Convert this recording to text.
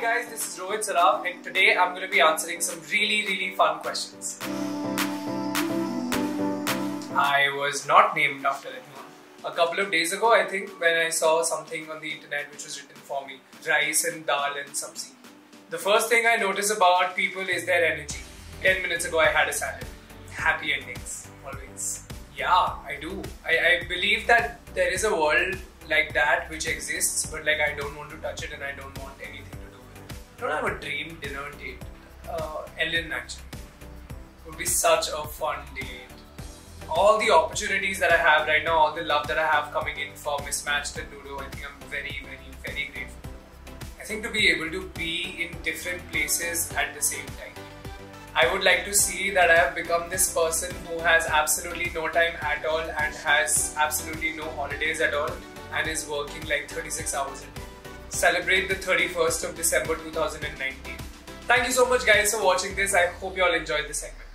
guys, this is Rohit Saraf and today I'm going to be answering some really really fun questions. I was not named after anyone. A couple of days ago, I think, when I saw something on the internet which was written for me, rice and dal and sabzi. The first thing I notice about people is their energy. 10 minutes ago I had a salad. Happy endings, always. Yeah, I do. I, I believe that there is a world like that which exists, but like I don't want to touch it and I don't want anything don't have a dream dinner date. Uh, Ellen actually. Would be such a fun date. All the opportunities that I have right now, all the love that I have coming in for Mismatched and Ludo, I think I'm very, very, very grateful. I think to be able to be in different places at the same time. I would like to see that I have become this person who has absolutely no time at all and has absolutely no holidays at all and is working like 36 hours a day. Celebrate the 31st of December 2019. Thank you so much guys for watching this. I hope you all enjoyed this segment.